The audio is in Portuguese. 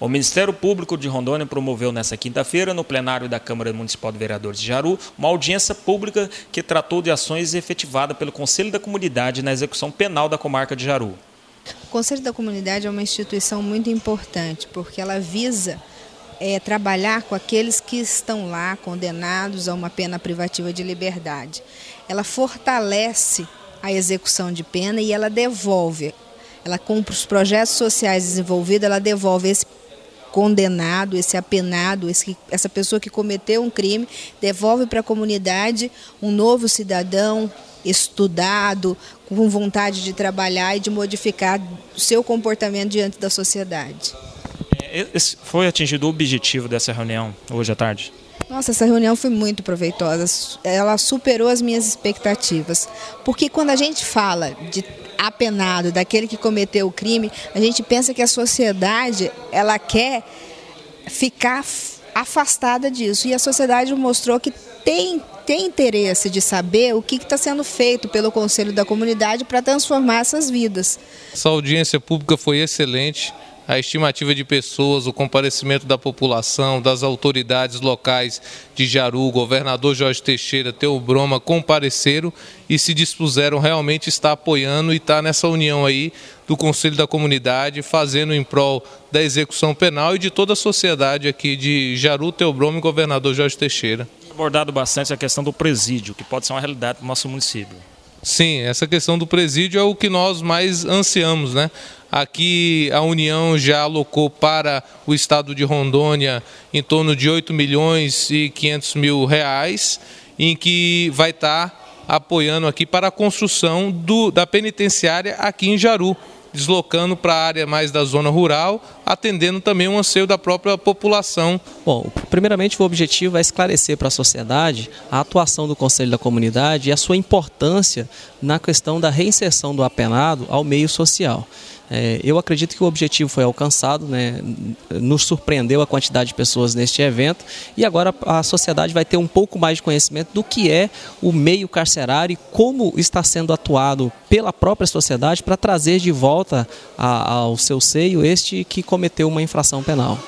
O Ministério Público de Rondônia promoveu nesta quinta-feira, no plenário da Câmara Municipal de Vereadores de Jaru, uma audiência pública que tratou de ações efetivadas pelo Conselho da Comunidade na execução penal da comarca de Jaru. O Conselho da Comunidade é uma instituição muito importante, porque ela visa é, trabalhar com aqueles que estão lá condenados a uma pena privativa de liberdade. Ela fortalece a execução de pena e ela devolve, ela cumpre os projetos sociais desenvolvidos, ela devolve esse condenado, esse apenado, esse, essa pessoa que cometeu um crime, devolve para a comunidade um novo cidadão estudado, com vontade de trabalhar e de modificar o seu comportamento diante da sociedade. É, esse foi atingido o objetivo dessa reunião hoje à tarde? Nossa, essa reunião foi muito proveitosa. Ela superou as minhas expectativas. Porque quando a gente fala de apenado, daquele que cometeu o crime, a gente pensa que a sociedade ela quer ficar afastada disso. E a sociedade mostrou que tem, tem interesse de saber o que está sendo feito pelo Conselho da Comunidade para transformar essas vidas. Essa audiência pública foi excelente a estimativa de pessoas, o comparecimento da população, das autoridades locais de Jaru, governador Jorge Teixeira, Teu Broma, compareceram e se dispuseram realmente estar apoiando e estar nessa união aí do Conselho da Comunidade, fazendo em prol da execução penal e de toda a sociedade aqui de Jaru, Teu Broma e governador Jorge Teixeira. Abordado bastante a questão do presídio, que pode ser uma realidade para o nosso município. Sim, essa questão do presídio é o que nós mais ansiamos, né? Aqui a União já alocou para o estado de Rondônia em torno de 8 milhões e 500 mil reais, em que vai estar apoiando aqui para a construção do, da penitenciária aqui em Jaru deslocando para a área mais da zona rural, atendendo também um anseio da própria população. Bom, primeiramente o objetivo é esclarecer para a sociedade a atuação do Conselho da Comunidade e a sua importância na questão da reinserção do apenado ao meio social. É, eu acredito que o objetivo foi alcançado, né? nos surpreendeu a quantidade de pessoas neste evento e agora a sociedade vai ter um pouco mais de conhecimento do que é o meio carcerário e como está sendo atuado pela própria sociedade para trazer de volta a, ao seu seio este que cometeu uma infração penal.